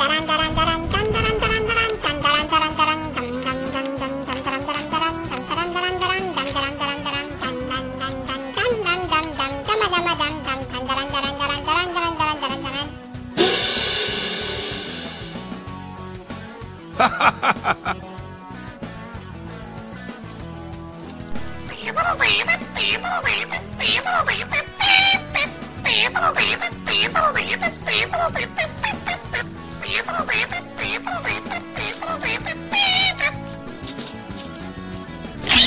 tarán, tarán.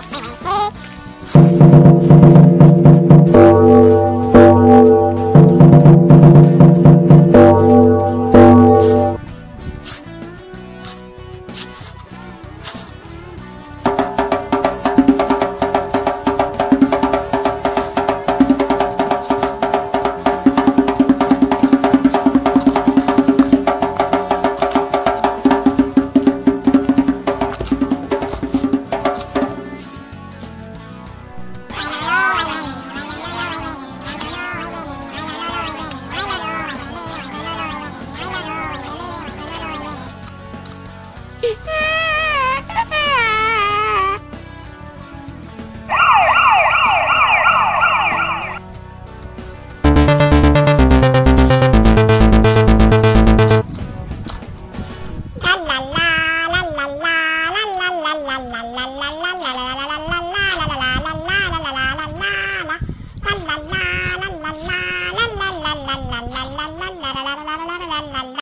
Tchau.